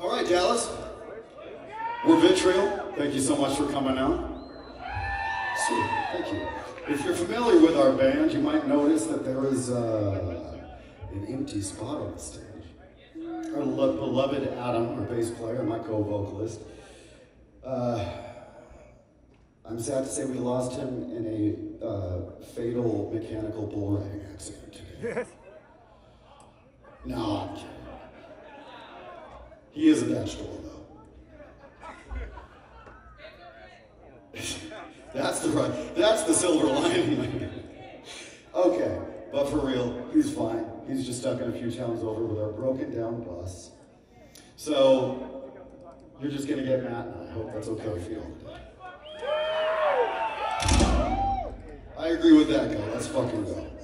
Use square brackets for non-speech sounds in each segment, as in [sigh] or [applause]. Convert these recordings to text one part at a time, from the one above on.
All right, Dallas. We're Vitriol. Thank you so much for coming out. Sweet. Thank you. If you're familiar with our band, you might notice that there is uh, an empty spot on the stage. Our lo- beloved Adam, our bass player, my co-vocalist. Uh, I'm sad to say we lost him in a uh, fatal mechanical bull riding accident today. No, I'm kidding. He is a vegetable, though. [laughs] that's the right. That's the silver [laughs] lining. okay, but for real, he's fine. He's just stuck in a few towns over with our broken down bus. So you're just gonna get Matt, and I hope that's okay for you. I agree with that guy. Let's fucking go.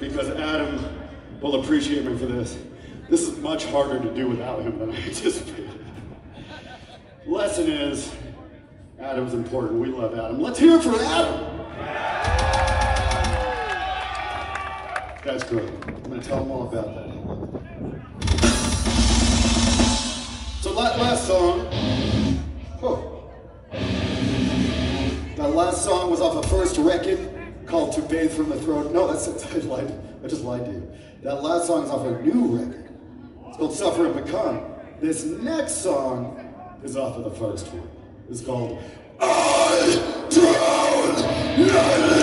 Because Adam will appreciate me for this. This is much harder to do without him than I anticipated. Lesson is, Adam's important. We love Adam. Let's hear it for Adam. That's great. I'm to tell them all about that. So that last song, oh, that last song was off a first record called "To Bathe from the Throat." No, that's [laughs] I lied. I just lied to you. That last song is off a new record. It's called "Suffer and Become." This next song is off of the first one. It's called "I Drown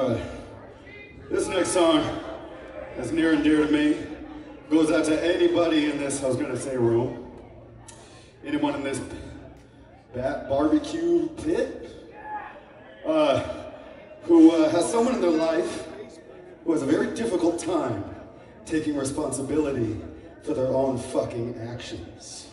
Right. This next song is near and dear to me. Goes out to anybody in this, I was going to say room. Anyone in this bat barbecue pit uh, who uh, has someone in their life who has a very difficult time taking responsibility for their own fucking actions.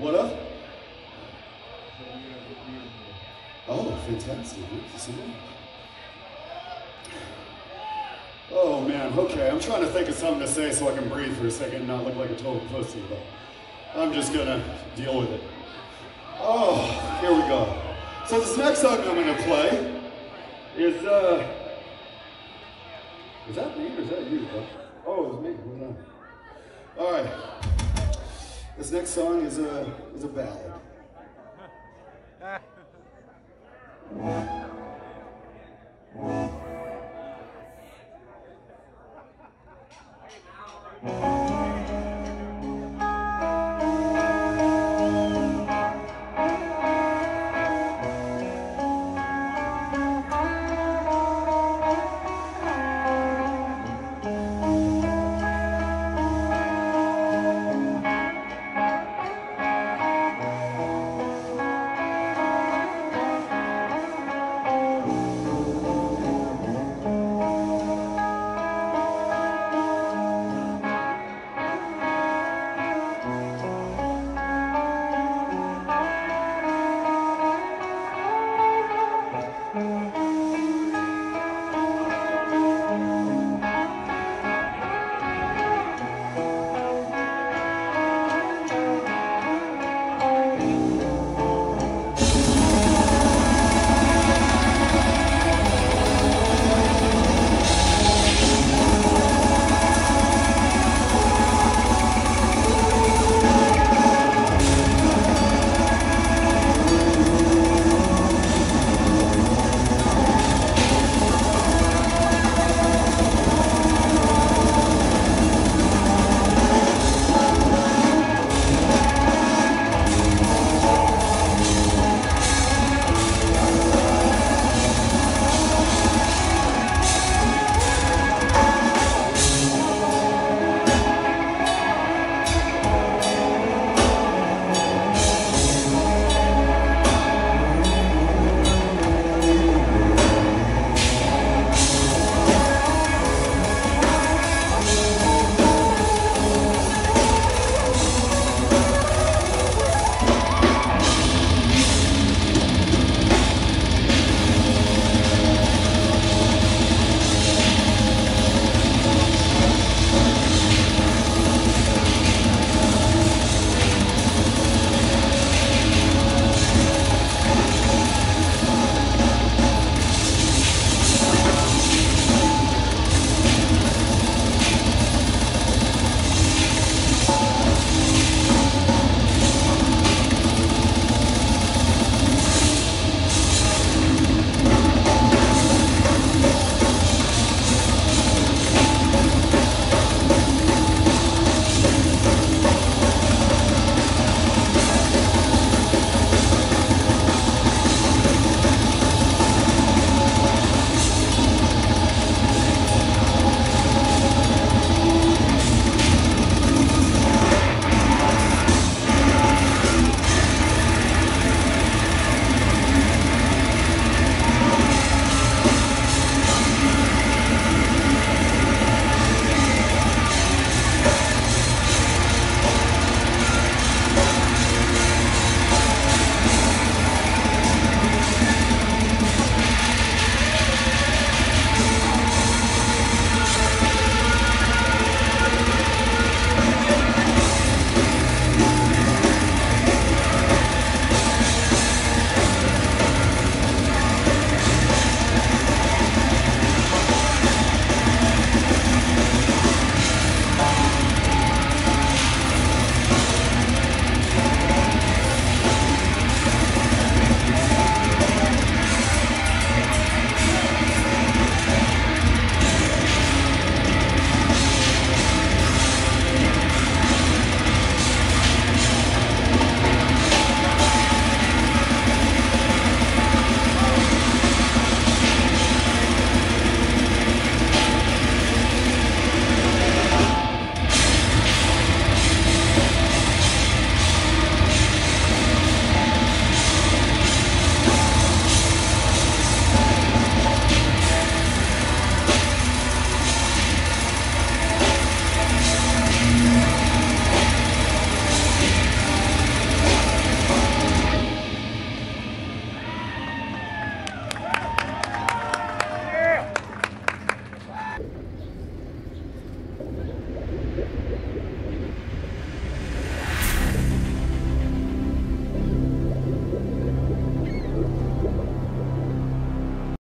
What up? Oh, fantastic. Oh man, okay. I'm trying to think of something to say so I can breathe for a second and not look like a total pussy, but I'm just gonna deal with it. Oh, here we go. So this next song I'm gonna play is uh is that me or is that you? Oh, it was me. Hold on. All right. This next song is a is a ballad. [laughs]